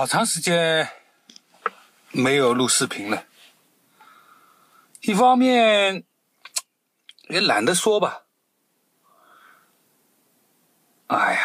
好长时间没有录视频了，一方面也懒得说吧。哎呀，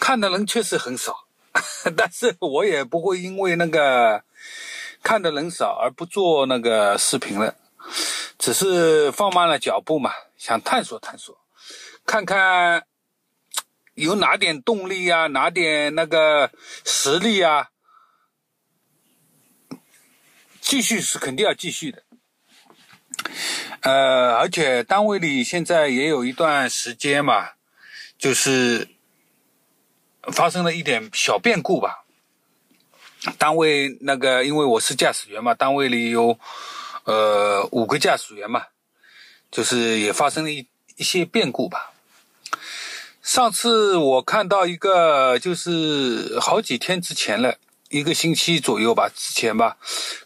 看的人确实很少，但是我也不会因为那个看的人少而不做那个视频了，只是放慢了脚步嘛，想探索探索，看看。有哪点动力啊？哪点那个实力啊？继续是肯定要继续的。呃，而且单位里现在也有一段时间嘛，就是发生了一点小变故吧。单位那个，因为我是驾驶员嘛，单位里有呃五个驾驶员嘛，就是也发生了一一些变故吧。上次我看到一个，就是好几天之前了，一个星期左右吧，之前吧，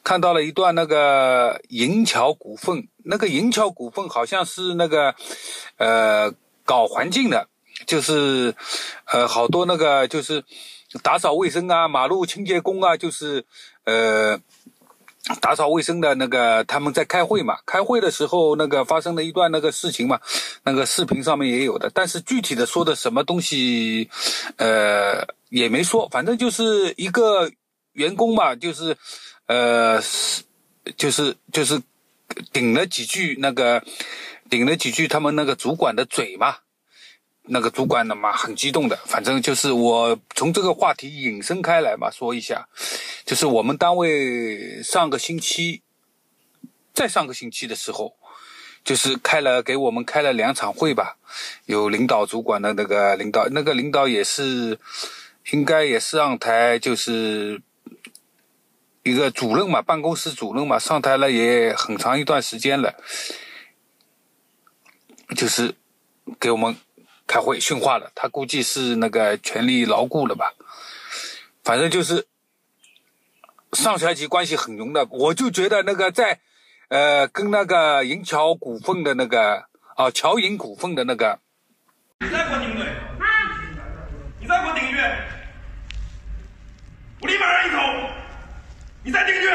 看到了一段那个银桥股份，那个银桥股份好像是那个，呃，搞环境的，就是呃，好多那个就是打扫卫生啊，马路清洁工啊，就是呃。打扫卫生的那个，他们在开会嘛？开会的时候，那个发生了一段那个事情嘛？那个视频上面也有的，但是具体的说的什么东西，呃，也没说。反正就是一个员工嘛，就是，呃，就是就是顶了几句那个，顶了几句他们那个主管的嘴嘛。那个主管的嘛，很激动的。反正就是我从这个话题引申开来嘛，说一下，就是我们单位上个星期，再上个星期的时候，就是开了给我们开了两场会吧，有领导、主管的那个领导，那个领导也是，应该也是上台，就是一个主任嘛，办公室主任嘛，上台了也很长一段时间了，就是给我们。开会训话了，他估计是那个权力牢固了吧，反正就是上下级关系很融的。我就觉得那个在，呃，跟那个银桥股份的那个啊，桥银股份的那个，你再给我顶嘴啊！你再给我顶一句，我立马让你走。你再顶一句，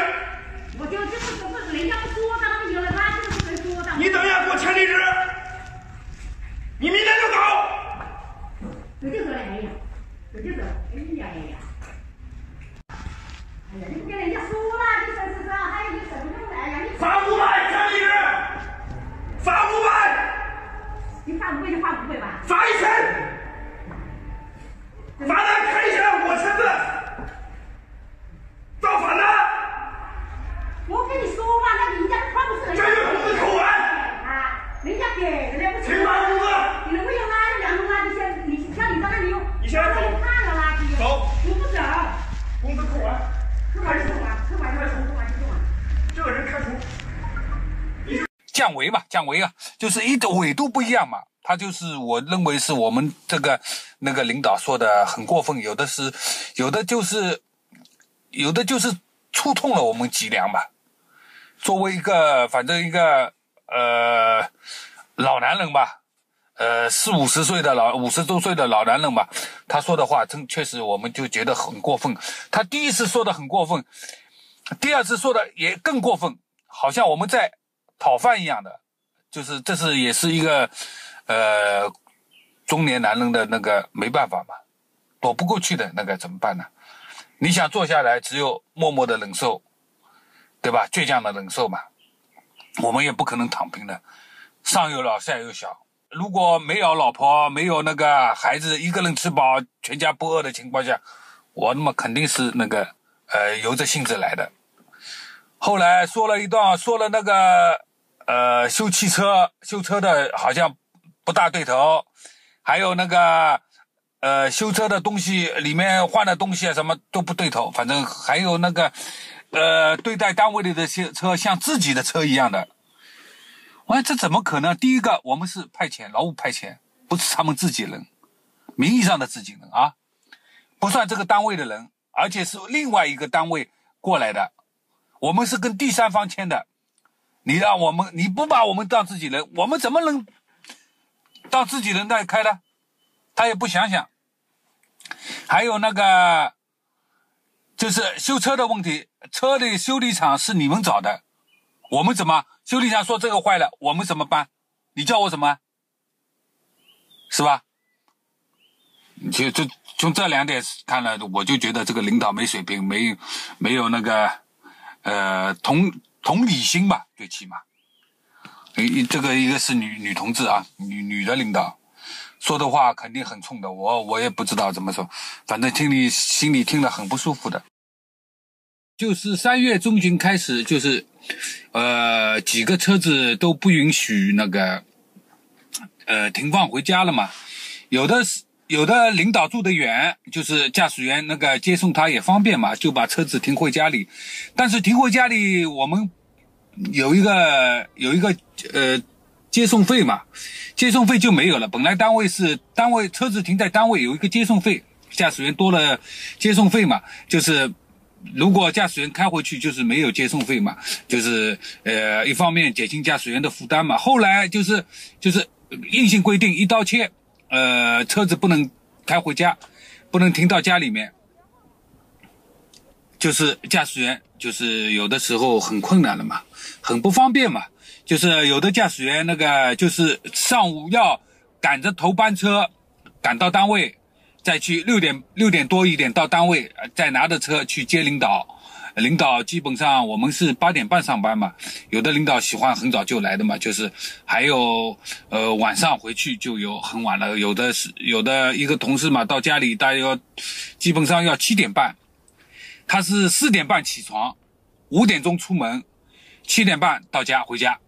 我就就是不是人家不说的，那个有了他就是谁说的？你等一下给我签离职。你明天就走。这就说了，哎呀，这就说，哎呀哎呀，哎呀，你不跟人家说了，你说是说，还有你什么用的？哎呀，你罚五百，签离职，罚五百。你罚五百就罚五百吧。罚一千。罚单开一下，我签字。造反的。我跟你说嘛，那人家他不是人家。这有什么口吻？啊，人家给的了，不请罚工资。你如果有垃圾，两桶垃圾先，你像你在那里有，你先走。看了垃圾。走。你不走。工资扣完。开除。扣完，扣完，扣完，扣完。这个人开除。降维嘛，降维啊，就是一种纬度不一样嘛。他就是我认为是我们这个那个领导说的很过分，有的是，有的就是，有的就是触痛了我们脊梁吧。作为一个，反正一个呃老男人吧。呃，四五十岁的老五十多岁的老男人吧，他说的话真确实，我们就觉得很过分。他第一次说的很过分，第二次说的也更过分，好像我们在讨饭一样的。就是这是也是一个呃中年男人的那个没办法嘛，躲不过去的那个怎么办呢？你想坐下来，只有默默的忍受，对吧？倔强的忍受嘛。我们也不可能躺平的，上有老下有小。如果没有老婆，没有那个孩子，一个人吃饱，全家不饿的情况下，我那么肯定是那个呃由着性子来的。后来说了一段，说了那个呃修汽车修车的好像不大对头，还有那个呃修车的东西里面换的东西啊什么都不对头，反正还有那个呃对待单位里的些车像自己的车一样的。我说这怎么可能？第一个，我们是派遣劳务派遣，不是他们自己人，名义上的自己人啊，不算这个单位的人，而且是另外一个单位过来的，我们是跟第三方签的。你让我们，你不把我们当自己人，我们怎么能当自己人来开呢？他也不想想。还有那个就是修车的问题，车的修理厂是你们找的，我们怎么修理厂说这个坏了，我们怎么办？你叫我什么？是吧？就就从这两点看来，我就觉得这个领导没水平，没没有那个呃同同理心吧，最起码。一这个一个是女女同志啊，女女的领导说的话肯定很冲的，我我也不知道怎么说，反正听你心里听了很不舒服的。就是三月中旬开始，就是呃几个车子都不允许那个呃停放回家了嘛，有的是有的领导住得远，就是驾驶员那个接送他也方便嘛，就把车子停回家里，但是停回家里我们。有一个有一个呃接送费嘛，接送费就没有了。本来单位是单位车子停在单位有一个接送费，驾驶员多了接送费嘛，就是如果驾驶员开回去就是没有接送费嘛，就是呃一方面减轻驾驶员的负担嘛。后来就是就是硬性规定一刀切，呃车子不能开回家，不能停到家里面。就是驾驶员，就是有的时候很困难了嘛，很不方便嘛。就是有的驾驶员那个，就是上午要赶着头班车赶到单位，再去六点六点多一点到单位，再拿着车去接领导。领导基本上我们是八点半上班嘛，有的领导喜欢很早就来的嘛，就是还有呃晚上回去就有很晚了，有的是有的一个同事嘛，到家里大约基本上要七点半。他是四点半起床，五点钟出门，七点半到家回家，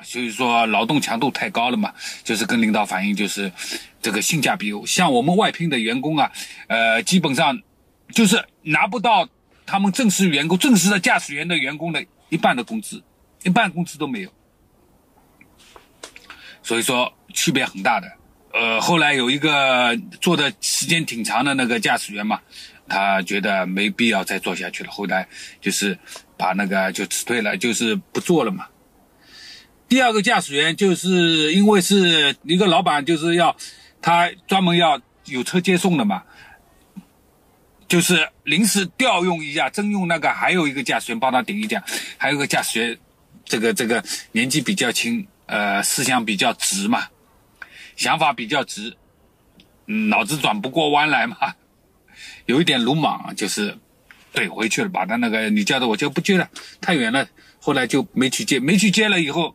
所以说劳动强度太高了嘛，就是跟领导反映，就是这个性价比，像我们外聘的员工啊，呃，基本上就是拿不到他们正式员工、正式的驾驶员的员工的一半的工资，一半工资都没有，所以说区别很大的。呃，后来有一个做的时间挺长的那个驾驶员嘛。他觉得没必要再做下去了，后来就是把那个就辞退了，就是不做了嘛。第二个驾驶员就是因为是一个老板，就是要他专门要有车接送的嘛，就是临时调用一下征用那个还有一个驾驶员帮他顶一顶，还有个驾驶员，这个这个年纪比较轻，呃，思想比较直嘛，想法比较直，嗯脑子转不过弯来嘛。有一点鲁莽，就是怼回去了，把他那个你叫的我就不接了，太远了。后来就没去接，没去接了以后，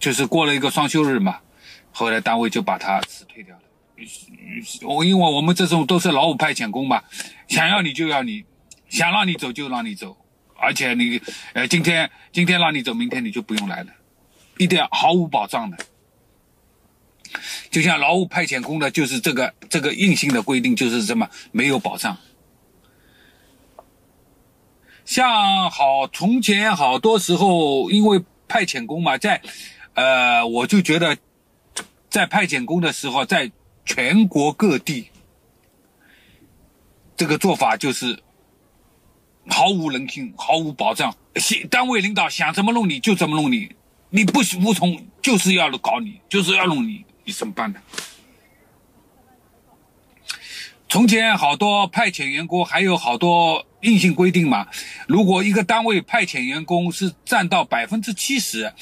就是过了一个双休日嘛，后来单位就把他辞退掉了。我因为我们这种都是劳务派遣工嘛，想要你就要你，想让你走就让你走，而且你呃今天今天让你走，明天你就不用来了，一点毫无保障的。就像劳务派遣工的，就是这个这个硬性的规定，就是这么没有保障。像好从前好多时候，因为派遣工嘛，在呃，我就觉得在派遣工的时候，在全国各地，这个做法就是毫无人性、毫无保障。单位领导想怎么弄你就怎么弄你，你不服从就是要搞你，就是要弄你。你怎么办呢？从前好多派遣员工还有好多硬性规定嘛。如果一个单位派遣员工是占到百分之七十，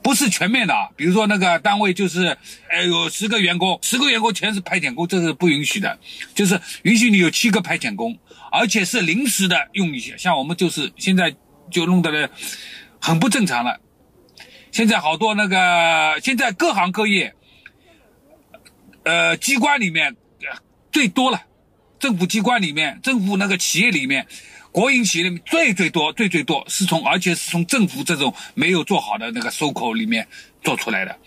不是全面的。比如说那个单位就是，哎，有十个员工，十个员工全是派遣工，这是不允许的。就是允许你有七个派遣工，而且是临时的用一些。像我们就是现在就弄得很不正常了。现在好多那个，现在各行各业。呃，机关里面最多了，政府机关里面，政府那个企业里面，国营企业里面最最多，最最多是从，而且是从政府这种没有做好的那个收口里面做出来的。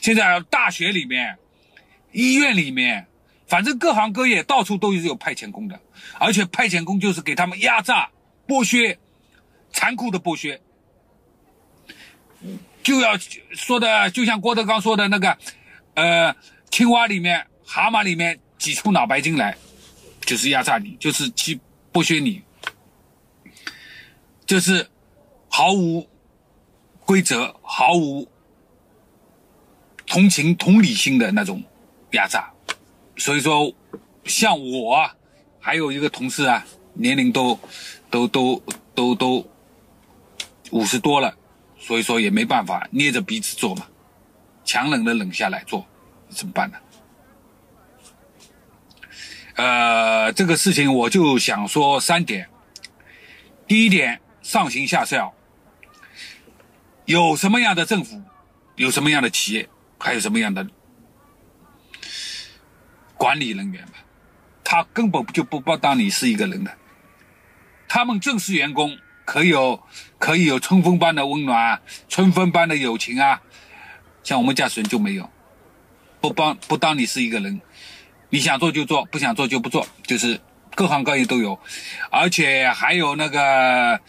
现在大学里面、医院里面，反正各行各业到处都是有派遣工的，而且派遣工就是给他们压榨、剥削、残酷的剥削，就要说的，就像郭德纲说的那个，呃。青蛙里面、蛤蟆里面挤出脑白金来，就是压榨你，就是去剥削你，就是毫无规则、毫无同情、同理心的那种压榨。所以说，像我啊还有一个同事啊，年龄都都都都都五十多了，所以说也没办法，捏着鼻子做嘛，强忍的忍下来做，怎么办呢？呃，这个事情我就想说三点。第一点，上行下效，有什么样的政府，有什么样的企业，还有什么样的管理人员吧，他根本就不把当你是一个人的。他们正式员工可有可以有春风般的温暖，春风般的友情啊，像我们驾驶员就没有，不帮不当你是一个人，你想做就做，不想做就不做，就是各行各业都有，而且还有那个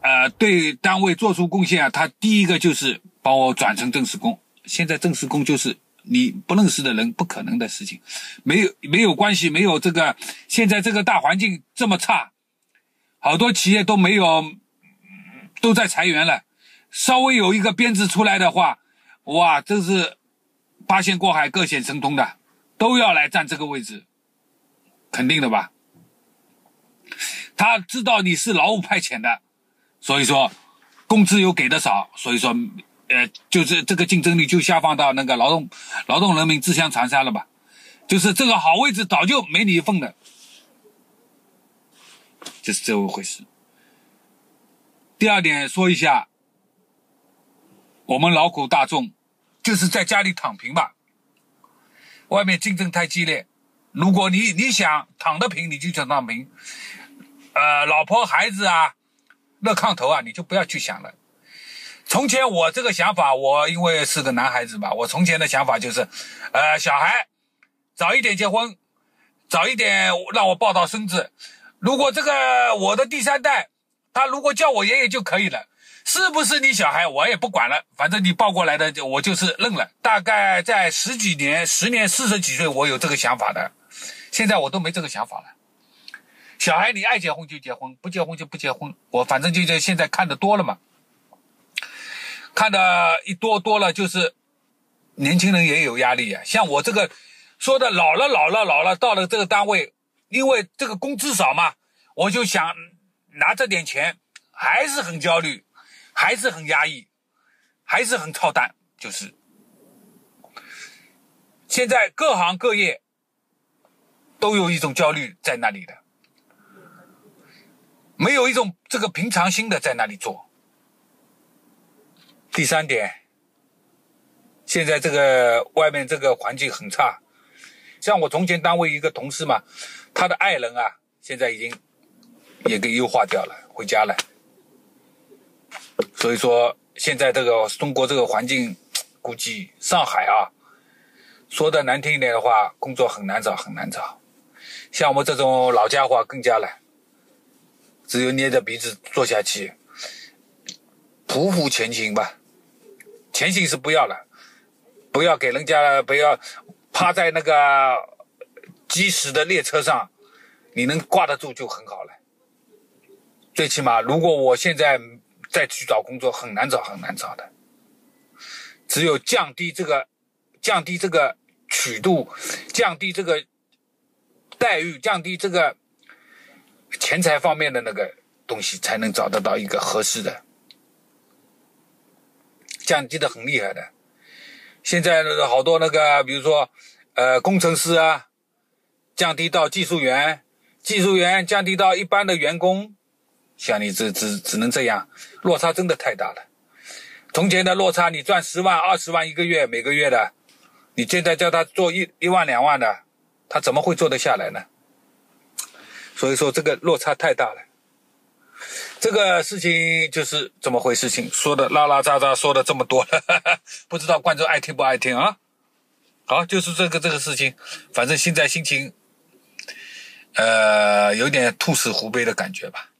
呃对单位做出贡献啊，他第一个就是把我转成正式工，现在正式工就是你不认识的人不可能的事情，没有没有关系，没有这个现在这个大环境这么差。好多企业都没有，都在裁员了。稍微有一个编制出来的话，哇，真是八仙过海，各显神通的，都要来占这个位置，肯定的吧？他知道你是劳务派遣的，所以说工资又给的少，所以说呃，就是这个竞争力就下放到那个劳动劳动人民自相残杀了吧？就是这个好位置早就没你一份了。就是这么回事。第二点说一下，我们劳苦大众就是在家里躺平吧。外面竞争太激烈，如果你你想躺得平，你就想躺平。呃，老婆孩子啊，热炕头啊，你就不要去想了。从前我这个想法，我因为是个男孩子吧，我从前的想法就是，呃，小孩早一点结婚，早一点让我抱到孙子。如果这个我的第三代，他如果叫我爷爷就可以了，是不是你小孩我也不管了，反正你抱过来的我就是认了。大概在十几年、十年四十几岁，我有这个想法的，现在我都没这个想法了。小孩你爱结婚就结婚，不结婚就不结婚，我反正就在现在看的多了嘛，看的一多多了，就是年轻人也有压力啊。像我这个说的老了老了老了，到了这个单位。因为这个工资少嘛，我就想拿这点钱，还是很焦虑，还是很压抑，还是很操蛋。就是现在各行各业都有一种焦虑在那里的，没有一种这个平常心的在那里做。第三点，现在这个外面这个环境很差，像我从前单位一个同事嘛。他的爱人啊，现在已经也给优化掉了，回家了。所以说，现在这个中国这个环境，估计上海啊，说的难听一点的话，工作很难找，很难找。像我们这种老家伙更加了，只有捏着鼻子做下去，匍匐前行吧。前行是不要了，不要给人家，不要趴在那个。即使的列车上，你能挂得住就很好了。最起码，如果我现在再去找工作，很难找，很难找的。只有降低这个，降低这个曲度，降低这个待遇，降低这个钱财方面的那个东西，才能找得到一个合适的。降低的很厉害的。现在好多那个，比如说，呃，工程师啊。降低到技术员，技术员降低到一般的员工，像你这只只能这样，落差真的太大了。从前的落差，你赚十万、二十万一个月，每个月的，你现在叫他做一一万、两万的，他怎么会做得下来呢？所以说这个落差太大了。这个事情就是这么回事情，说的拉拉杂杂，说的这么多了，不知道观众爱听不爱听啊？好，就是这个这个事情，反正现在心情。呃，有点兔死狐悲的感觉吧。